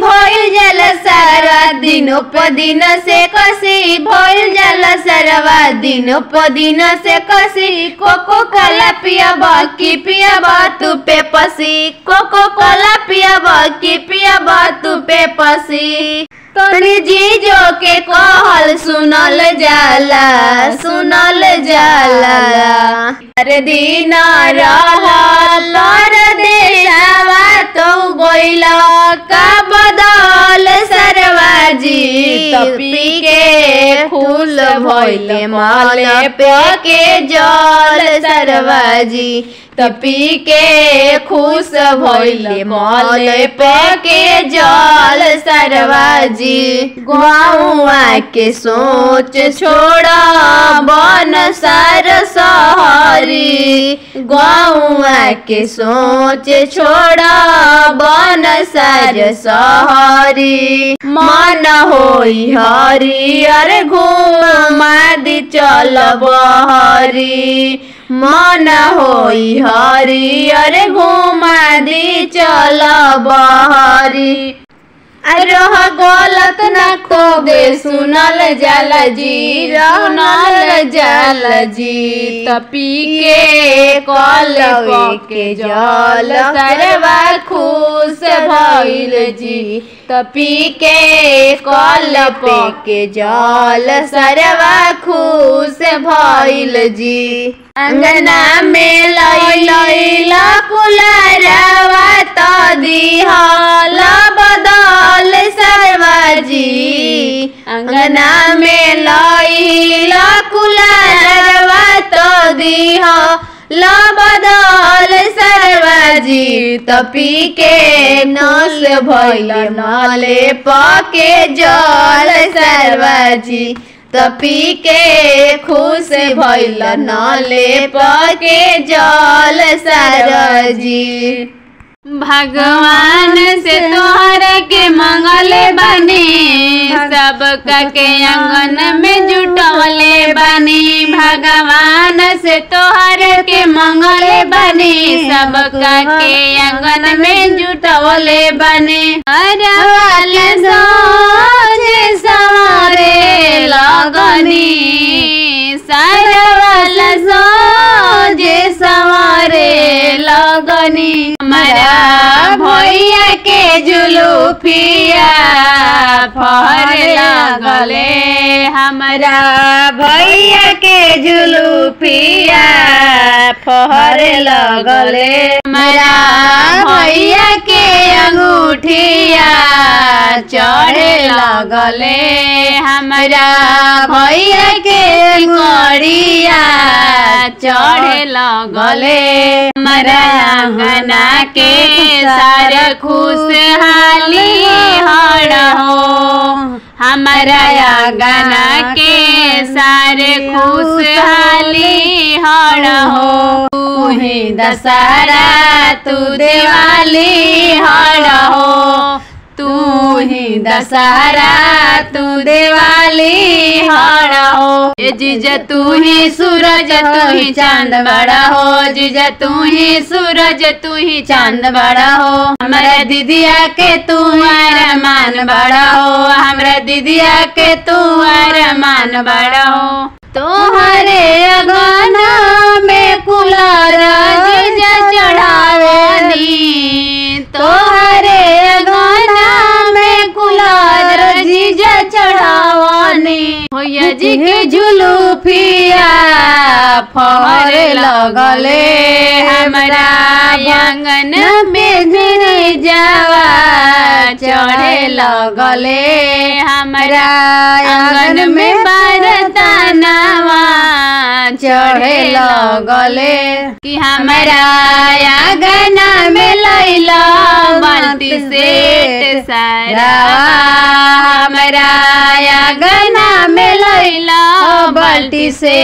भइल जल सारा दिनो प दिन से कसी, भइल जल सरवा दिनो प से कसी। कोको कोला पियाबा की पियाबा तू पे पसी। कोको कोला पियाबा की पियाबा तू पे पसी। तनी जीजो के कहल सुनल जाला सुनल जाला। हर दिन रहल बदल सरवाजी तपी के फूल भइले माले के जल सरवाजी तपी के खुश भइले माले के जल सरवाजी। गौआ के सोच छोड़ा, बन सर सहरी गौआ के सोच छोड़ा बन सर सहरी मन होई हरियर घूमा दी चल बहरी। मन होई हरियर घूमा दी चल बहरी। गलत न सुनल जल जी सुनल जल जी। तपी के कल के जल सरवा खुश भइल जी। तपी के कल के जल सरवा खुश भइल जी। अंगना में लई लैला कुलरवा त दिहल। अंगना में लैला कुलरवा त बदल सरवाजी तपी के नस भइल नाले पके जल सरवाजी तपी के खुश भइल नले पके जल सरजी भगवान से तोहर के मंगल बनी। सब के अंगन में जुटवले बनी। भगवान से तोहर के मंगल बनी। सब के अंगन में जुटवले बनी। सोचे सवारे लगनी। सरवाल लगनी हमारा भैया के जुलूफिया गले हमारा भैया के जुलूफिया लगले हमारा भैया के अंगूठिया चढ़े लगले हमारा भैया के कड़िया चढ़े लगले हमारा अंगना के सारे खुशहाली हड़ हो। हमारा अंगना के सारे खुशहाली हो तू ही। दशहरा तू दिवाली हो। तू ही दशहरा तू दिवाली हड़ हो। ए जीजा तू ही सूरज, तू ही चाँद बड़ा हो। जीजा तू ही सूरज, तू ही चाँद बड़ा हो। हमारे दीदिया के तू मान बड़ा हो। हमारे दीदिया के तू मान बड़ा हो। तोहरे अगाना में कुलार फहर लगले हमारा आँगन में गिर जावा चढ़े लगले हमारा आँगन में बरतनावा चढ़े लगले कि हमारा आँगन में लैला बाल्टी से सारा। हमारा आँगन में लैला बाल्टी से